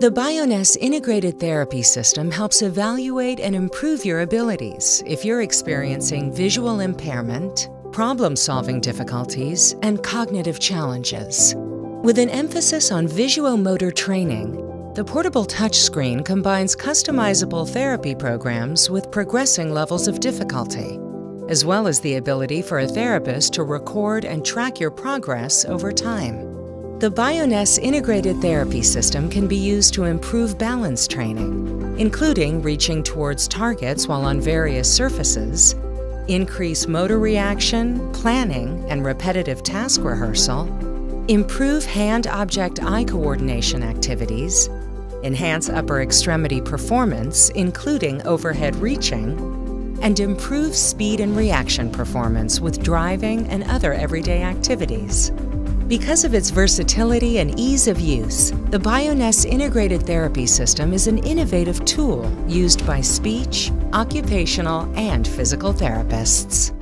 The Bioness Integrated Therapy System helps evaluate and improve your abilities if you're experiencing visual impairment, problem solving difficulties, and cognitive challenges. With an emphasis on visuomotor training, the portable touchscreen combines customizable therapy programs with progressing levels of difficulty, as well as the ability for a therapist to record and track your progress over time. The Bioness integrated therapy system can be used to improve balance training, including reaching towards targets while on various surfaces, increase motor reaction, planning, and repetitive task rehearsal, improve hand-object eye coordination activities, enhance upper extremity performance, including overhead reaching, and improve speed and reaction performance with driving and other everyday activities. Because of its versatility and ease of use, the Bioness Integrated Therapy System is an innovative tool used by speech, occupational, and physical therapists.